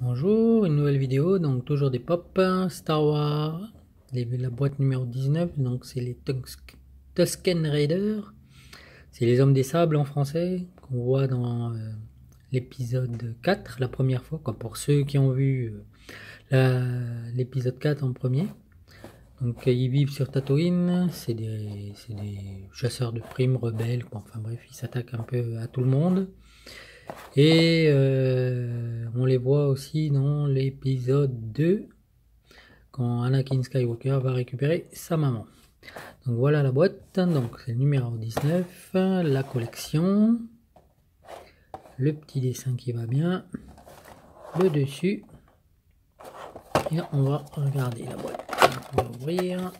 Bonjour, une nouvelle vidéo, donc toujours des pop, Star Wars, la boîte numéro 19, donc c'est les Tusk- Tusken Raiders, c'est les hommes des sables en français, qu'on voit dans euh, l'épisode 4, la première fois, pour ceux qui ont vu euh, l'épisode 4 en premier. Donc euh, ils vivent sur Tatooine, c'est des, c'est des chasseurs de primes, rebelles, quoi. enfin bref, ils s'attaquent un peu à tout le monde. Et euh, on les voit aussi dans l'épisode 2, quand Anakin Skywalker va récupérer sa maman. Donc voilà la boîte, donc c'est le numéro 19, la collection, le petit dessin qui va bien, le dessus, et on va regarder la boîte. On va ouvrir.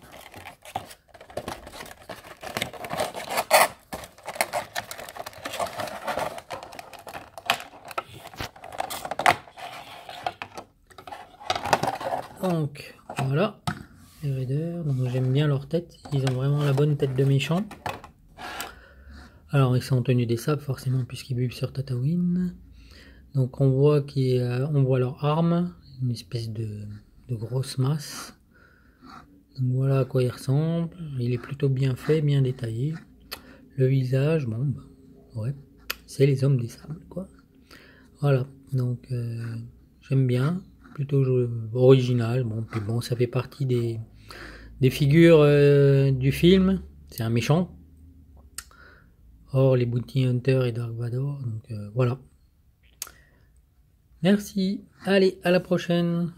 Donc voilà, les Raiders, donc j'aime bien leur tête, ils ont vraiment la bonne tête de méchant. Alors ils sont en tenue des sables forcément puisqu'ils vivent sur Tatooine. Donc on voit on voit leurs armes, une espèce de, de grosse masse. Donc voilà à quoi il ressemble. Il est plutôt bien fait, bien détaillé. Le visage, bon, bah, ouais, c'est les hommes des sables, quoi. Voilà, donc euh, j'aime bien, plutôt original. Bon, puis bon, ça fait partie des, des figures euh, du film. C'est un méchant. Or, les Bounty Hunter et Dark Vador, donc euh, voilà. Merci. Allez, à la prochaine.